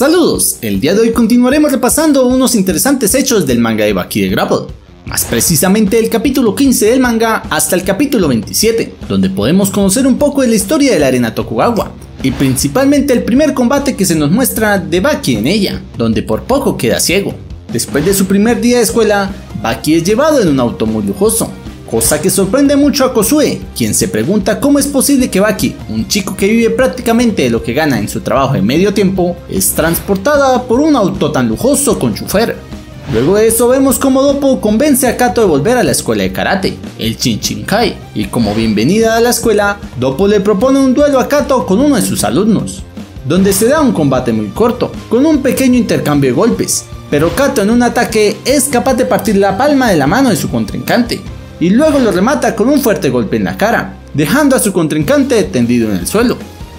Saludos, el día de hoy continuaremos repasando unos interesantes hechos del manga de Baki de Grapple. Más precisamente el capítulo 15 del manga hasta el capítulo 27, donde podemos conocer un poco de la historia de la arena Tokugawa, y principalmente el primer combate que se nos muestra de Baki en ella, donde por poco queda ciego. Después de su primer día de escuela, Baki es llevado en un auto muy lujoso, cosa que sorprende mucho a Kosue, quien se pregunta cómo es posible que Baki, un chico que vive prácticamente de lo que gana en su trabajo en medio tiempo, es transportada por un auto tan lujoso con chofer. Luego de eso vemos cómo Dopo convence a Kato de volver a la escuela de karate, el Chinchinkai, y como bienvenida a la escuela, Dopo le propone un duelo a Kato con uno de sus alumnos, donde se da un combate muy corto, con un pequeño intercambio de golpes, pero Kato en un ataque es capaz de partir la palma de la mano de su contrincante, y luego lo remata con un fuerte golpe en la cara, dejando a su contrincante tendido en el suelo.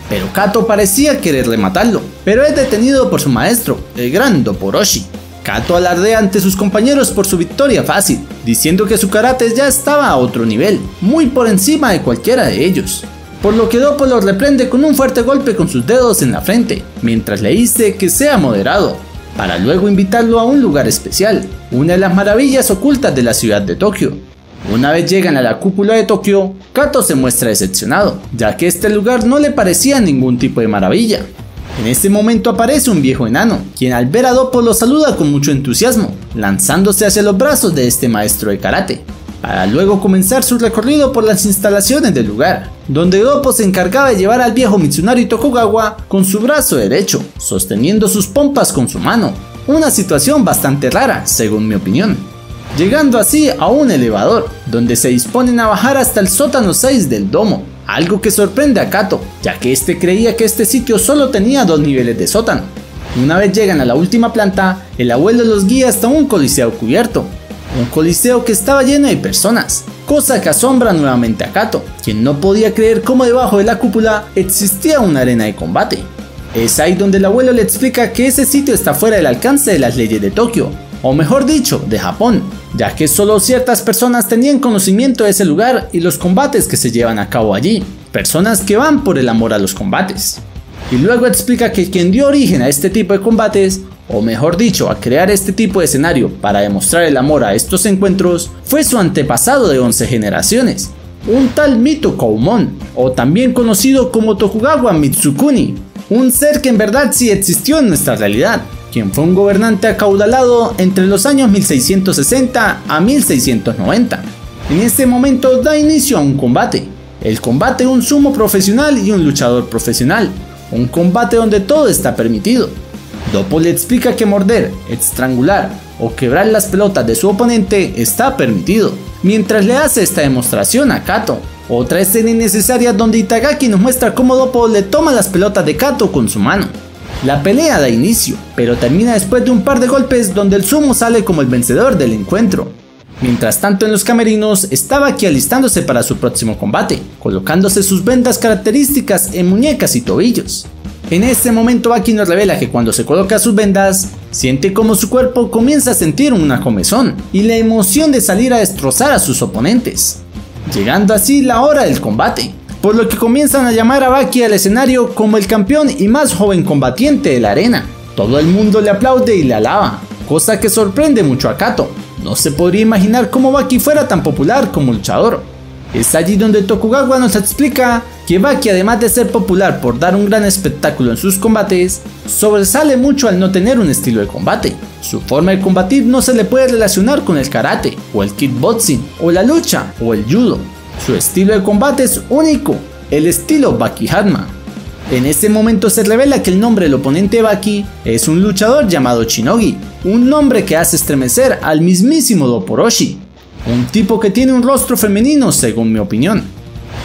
Pero Kato parecía querer rematarlo, pero es detenido por su maestro, el gran Doporoshi. Kato alardea ante sus compañeros por su victoria fácil, diciendo que su karate ya estaba a otro nivel, muy por encima de cualquiera de ellos. Por lo que Dopo lo reprende con un fuerte golpe con sus dedos en la frente, mientras le dice que sea moderado, para luego invitarlo a un lugar especial, una de las maravillas ocultas de la ciudad de Tokio, una vez llegan a la cúpula de Tokio, Kato se muestra decepcionado, ya que este lugar no le parecía ningún tipo de maravilla. En este momento aparece un viejo enano, quien al ver a Dopo lo saluda con mucho entusiasmo, lanzándose hacia los brazos de este maestro de karate, para luego comenzar su recorrido por las instalaciones del lugar, donde Dopo se encargaba de llevar al viejo Mitsunari Tokugawa con su brazo derecho, sosteniendo sus pompas con su mano, una situación bastante rara, según mi opinión llegando así a un elevador, donde se disponen a bajar hasta el sótano 6 del domo, algo que sorprende a Kato, ya que este creía que este sitio solo tenía dos niveles de sótano. Una vez llegan a la última planta, el abuelo los guía hasta un coliseo cubierto, un coliseo que estaba lleno de personas, cosa que asombra nuevamente a Kato, quien no podía creer cómo debajo de la cúpula existía una arena de combate. Es ahí donde el abuelo le explica que ese sitio está fuera del alcance de las leyes de Tokio, o mejor dicho, de Japón, ya que solo ciertas personas tenían conocimiento de ese lugar y los combates que se llevan a cabo allí, personas que van por el amor a los combates. Y luego explica que quien dio origen a este tipo de combates, o mejor dicho, a crear este tipo de escenario para demostrar el amor a estos encuentros, fue su antepasado de 11 generaciones, un tal Mito Koumon, o también conocido como Tokugawa Mitsukuni, un ser que en verdad sí existió en nuestra realidad, quien fue un gobernante acaudalado entre los años 1660 a 1690. En este momento da inicio a un combate, el combate de un sumo profesional y un luchador profesional, un combate donde todo está permitido. Dopo le explica que morder, estrangular o quebrar las pelotas de su oponente está permitido, mientras le hace esta demostración a Kato. Otra escena innecesaria donde Itagaki nos muestra cómo Dopo le toma las pelotas de Kato con su mano. La pelea da inicio, pero termina después de un par de golpes donde el sumo sale como el vencedor del encuentro. Mientras tanto en los camerinos estaba aquí alistándose para su próximo combate, colocándose sus vendas características en muñecas y tobillos. En este momento Baki nos revela que cuando se coloca sus vendas, siente como su cuerpo comienza a sentir una comezón y la emoción de salir a destrozar a sus oponentes, llegando así la hora del combate por lo que comienzan a llamar a Baki al escenario como el campeón y más joven combatiente de la arena. Todo el mundo le aplaude y le alaba, cosa que sorprende mucho a Kato. No se podría imaginar cómo Baki fuera tan popular como luchador. Es allí donde Tokugawa nos explica que Baki además de ser popular por dar un gran espectáculo en sus combates, sobresale mucho al no tener un estilo de combate. Su forma de combatir no se le puede relacionar con el karate, o el kickboxing, o la lucha, o el judo. Su estilo de combate es único, el estilo Baki Hatma. En este momento se revela que el nombre del oponente Baki es un luchador llamado Shinogi, un nombre que hace estremecer al mismísimo Doporoshi, un tipo que tiene un rostro femenino según mi opinión,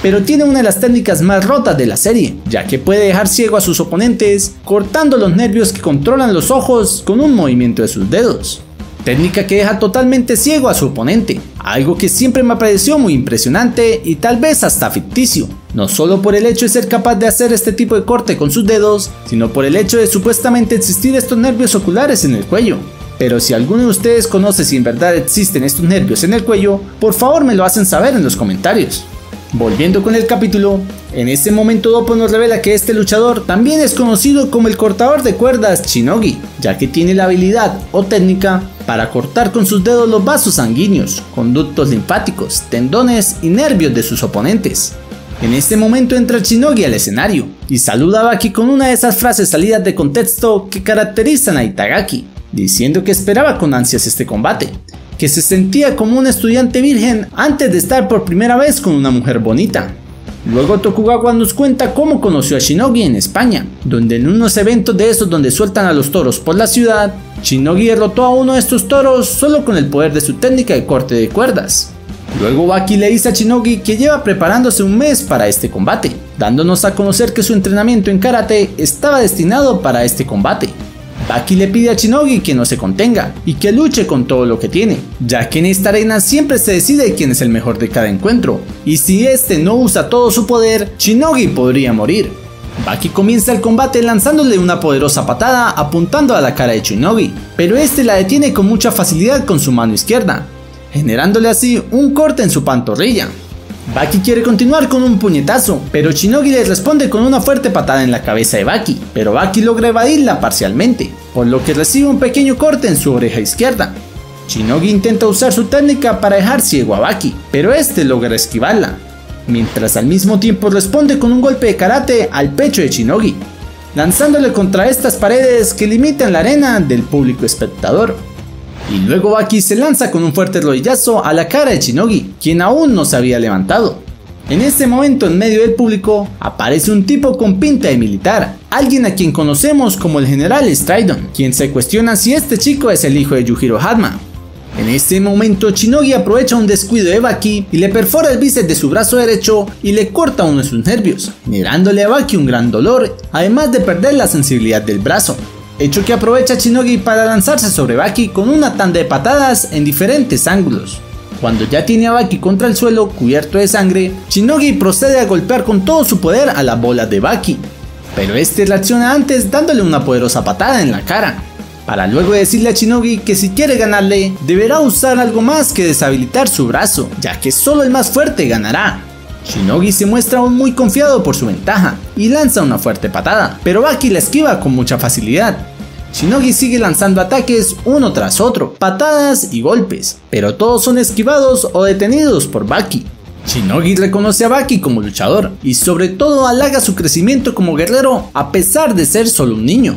pero tiene una de las técnicas más rotas de la serie, ya que puede dejar ciego a sus oponentes cortando los nervios que controlan los ojos con un movimiento de sus dedos técnica que deja totalmente ciego a su oponente, algo que siempre me pareció muy impresionante y tal vez hasta ficticio, no solo por el hecho de ser capaz de hacer este tipo de corte con sus dedos, sino por el hecho de supuestamente existir estos nervios oculares en el cuello. Pero si alguno de ustedes conoce si en verdad existen estos nervios en el cuello, por favor me lo hacen saber en los comentarios. Volviendo con el capítulo, en este momento Dopo nos revela que este luchador también es conocido como el cortador de cuerdas Shinogi, ya que tiene la habilidad o técnica para cortar con sus dedos los vasos sanguíneos, conductos linfáticos, tendones y nervios de sus oponentes. En este momento entra Shinogi al escenario y saluda a Baki con una de esas frases salidas de contexto que caracterizan a Itagaki, diciendo que esperaba con ansias este combate, que se sentía como un estudiante virgen antes de estar por primera vez con una mujer bonita. Luego Tokugawa nos cuenta cómo conoció a Shinogi en España, donde en unos eventos de esos donde sueltan a los toros por la ciudad, Shinogi derrotó a uno de estos toros solo con el poder de su técnica de corte de cuerdas. Luego Baki le dice a Shinogi que lleva preparándose un mes para este combate, dándonos a conocer que su entrenamiento en karate estaba destinado para este combate. Baki le pide a Shinogi que no se contenga y que luche con todo lo que tiene, ya que en esta arena siempre se decide quién es el mejor de cada encuentro, y si este no usa todo su poder, Shinogi podría morir. Baki comienza el combate lanzándole una poderosa patada apuntando a la cara de Shinogi, pero este la detiene con mucha facilidad con su mano izquierda, generándole así un corte en su pantorrilla. Baki quiere continuar con un puñetazo, pero Shinogi le responde con una fuerte patada en la cabeza de Baki, pero Baki logra evadirla parcialmente, por lo que recibe un pequeño corte en su oreja izquierda. Shinogi intenta usar su técnica para dejar ciego a Baki, pero este logra esquivarla, mientras al mismo tiempo responde con un golpe de karate al pecho de Shinogi, lanzándole contra estas paredes que limitan la arena del público espectador. Y luego Baki se lanza con un fuerte rodillazo a la cara de Shinogi, quien aún no se había levantado. En este momento en medio del público aparece un tipo con pinta de militar, alguien a quien conocemos como el general Stridon, quien se cuestiona si este chico es el hijo de Yujiro Hatma. En este momento Shinogi aprovecha un descuido de Baki y le perfora el bíceps de su brazo derecho y le corta uno de sus nervios, generándole a Baki un gran dolor, además de perder la sensibilidad del brazo hecho que aprovecha Shinogi para lanzarse sobre Baki con una tanda de patadas en diferentes ángulos. Cuando ya tiene a Baki contra el suelo cubierto de sangre, Shinogi procede a golpear con todo su poder a la bola de Baki, pero este reacciona antes dándole una poderosa patada en la cara, para luego decirle a Shinogi que si quiere ganarle, deberá usar algo más que deshabilitar su brazo, ya que solo el más fuerte ganará. Shinogi se muestra aún muy confiado por su ventaja y lanza una fuerte patada, pero Baki la esquiva con mucha facilidad. Shinogi sigue lanzando ataques uno tras otro, patadas y golpes, pero todos son esquivados o detenidos por Baki. Shinogi reconoce a Baki como luchador y sobre todo halaga su crecimiento como guerrero a pesar de ser solo un niño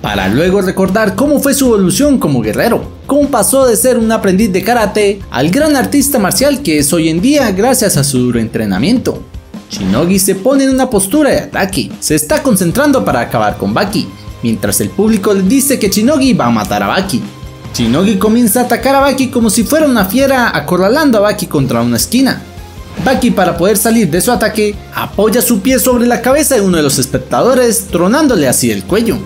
para luego recordar cómo fue su evolución como guerrero, cómo pasó de ser un aprendiz de karate al gran artista marcial que es hoy en día gracias a su duro entrenamiento. Shinogi se pone en una postura de ataque, se está concentrando para acabar con Baki, mientras el público le dice que Shinogi va a matar a Baki. Shinogi comienza a atacar a Baki como si fuera una fiera acorralando a Baki contra una esquina. Baki para poder salir de su ataque apoya su pie sobre la cabeza de uno de los espectadores tronándole así el cuello.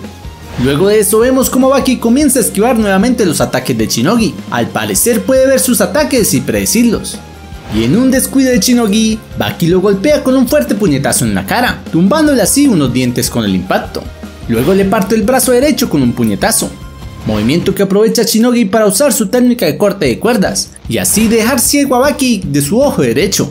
Luego de eso vemos como Baki comienza a esquivar nuevamente los ataques de Shinogi. Al parecer puede ver sus ataques y predecirlos. Y en un descuido de Shinogi, Baki lo golpea con un fuerte puñetazo en la cara, tumbándole así unos dientes con el impacto. Luego le parte el brazo derecho con un puñetazo, movimiento que aprovecha Shinogi para usar su técnica de corte de cuerdas, y así dejar ciego a Baki de su ojo derecho,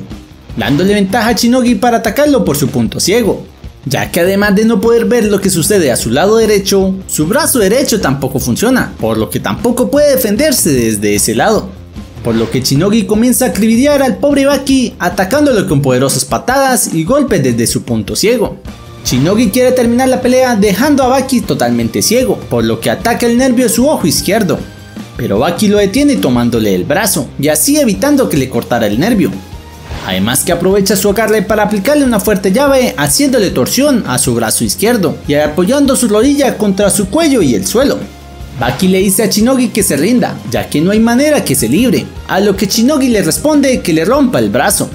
dándole ventaja a Shinogi para atacarlo por su punto ciego ya que además de no poder ver lo que sucede a su lado derecho, su brazo derecho tampoco funciona, por lo que tampoco puede defenderse desde ese lado. Por lo que Shinogi comienza a acribillar al pobre Baki atacándolo con poderosas patadas y golpes desde su punto ciego. Shinogi quiere terminar la pelea dejando a Baki totalmente ciego, por lo que ataca el nervio de su ojo izquierdo. Pero Baki lo detiene tomándole el brazo, y así evitando que le cortara el nervio, Además que aprovecha su agarre para aplicarle una fuerte llave haciéndole torsión a su brazo izquierdo y apoyando su rodilla contra su cuello y el suelo. Baki le dice a Shinogi que se rinda, ya que no hay manera que se libre, a lo que Shinogi le responde que le rompa el brazo.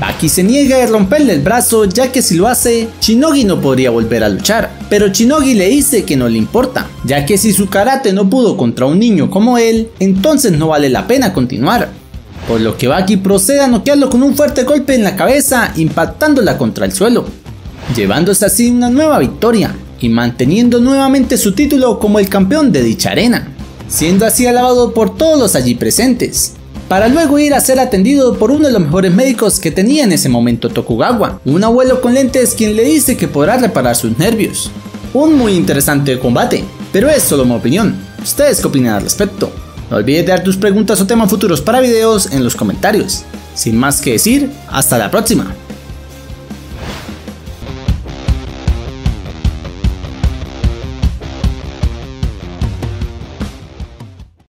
Baki se niega a romperle el brazo ya que si lo hace, Shinogi no podría volver a luchar, pero Shinogi le dice que no le importa, ya que si su karate no pudo contra un niño como él, entonces no vale la pena continuar por lo que Baki procede a noquearlo con un fuerte golpe en la cabeza, impactándola contra el suelo, llevándose así una nueva victoria y manteniendo nuevamente su título como el campeón de dicha arena, siendo así alabado por todos los allí presentes, para luego ir a ser atendido por uno de los mejores médicos que tenía en ese momento Tokugawa, un abuelo con lentes quien le dice que podrá reparar sus nervios. Un muy interesante combate, pero es solo mi opinión. ¿Ustedes qué opinan al respecto? No olvides dejar tus preguntas o temas futuros para videos en los comentarios. Sin más que decir, hasta la próxima.